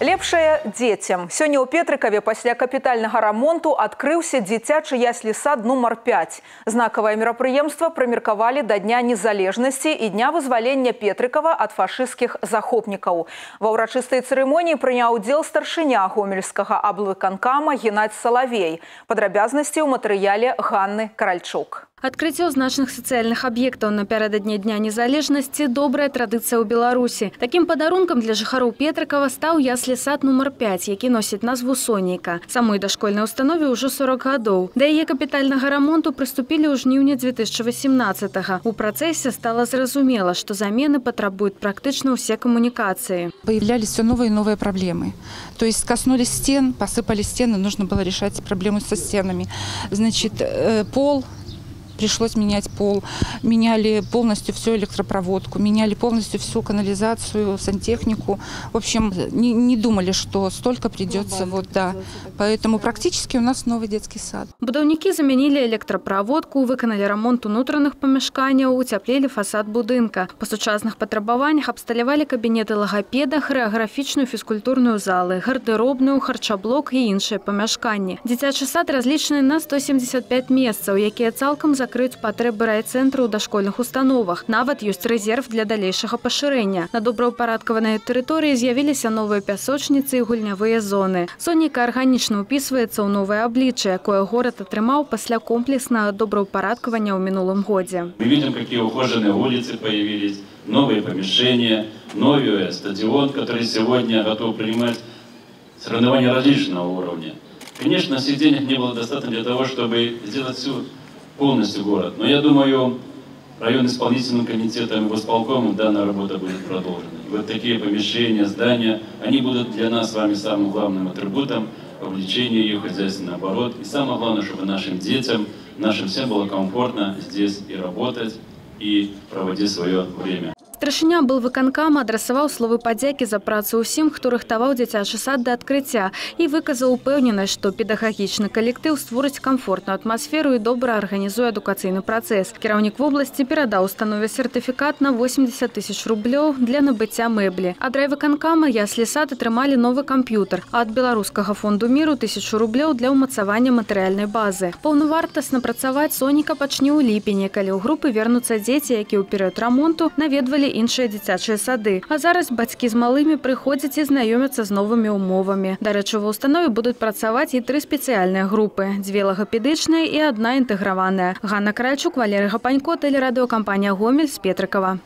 Лепшае дзецям. Сёння ў Петрыкаве пасля капітальнага рамонту адкрыўся дзіцячы яслі сад нумар 5. Знакавае мерапрыемства прымеркавалі да дня незалежнасці і дня вызвалення Петрыкава ад фашысцкіх захопнікаў. Ва ўрачыстай цырымоніі прыняў удзел старшыня гомельскага аблвыканкама Геннадзь Салавей. Падрабязнасці ў матэрыяле Ганны Каральчук. Адкрыццё значных сацыяльных аб'ектаў напярэдадні дня незалежнасці добрая традыцыя ў Беларусі. Такім падарункам для жыхароў Петрыкава стаў яслі сад нумар 5, які носіць назву сонейка. Самой дашкольнай установе ўжо 40 гадоў. Да яе капітальнага рамонту прыступілі ў жніўні 2018. -го. У працэсе стала зразумела, што замены патрабуюць практычна ўсе камунікацыі. Появлялись все новые и новые проблемы. То есть коснулись стен, посыпали стены, нужно было решать проблемы со стенами. Значит, э, пол пришлось менять пол, меняли полностью всю электропроводку, меняли полностью всю канализацию, сантехнику. В общем, не, не думали, что столько придется. Вот, да. Поэтому практически у нас новый детский сад. Будаўнікі заменили электропроводку, выканалі ремонт унутраных памяшканняў, уцяплілі фасад будынка. Па сучасных патрабаваннях абсталявалі кабінеты лагапеда, хореаграфічную фізкультурную залы, гардеробную, харчаблок і іншыя памяшканні. Дзіцячы сад разлічаны на 175 месцаў, якія цалкам закрыты закрыць патрэбы райцэнтру ў дашкольных установах. Нават ёсць рэзерв для далейшага пашырэння. На добраўпарадкаванай тэрыторыі з'явіліся новыя пясочніцы і гульнявыя зоны. Сонейка арганічна ўпісваецца ў новае аблічча, якое горад атрымаў пасля комплекснага добраўпарадкавання ў мінулым годзе. Мы видим, какие ухоженные улицы появились, новые помещения, новый стадион, который сегодня готов принимать соревнования различного уровня. Конечно, всех денег не было достаточно для того, чтобы сделать всю полностью город. Но я думаю, район исполнительным комитетом и восполкомом данная работа будет продолжена. И вот такие помещения, здания, они будут для нас с вами самым главным атрибутом вовлечения ее хозяйственный оборот. И самое главное, чтобы нашим детям, нашим всем было комфортно здесь и работать, и проводить свое время. Старшыня был выканкам адрасаваў словы падзякі за працу ўсім, хто рыхтаваў дзіцячы сад да адкрыцця і выказаў упэўненасць, што педагагічны калектыў створыць камфортную атмасферу і добра арганізуе адукацыйны працэс. Кіраўнік вобласці перадаў установе сертыфікат на 80 тысяч рублёў для набыцця мэблі. Ад райвыканкама яслі сад атрымалі новы камп'ютар, а ад беларускага фонду міру тысячу рублёў для ўмацавання матэрыяльнай базы. Паўнавартасна працаваць соніка пачне ў ліпені, калі ў групы вернуцца дзеці, які ў перыяд рамонту наведвалі іншыя дзіцячыя сады. А зараз бацькі з малымі прыходзяць і знаёмяцца з новымі умовамі. Дарэчы, ва ўстанове будуць працаваць і тры спецыяльныя групы: дзве лагапедычныя і адна інтэграваная. Ганна Кральчук, Валерый Гапанько, тэлерадыёкампанія Гомель з Петрыкава.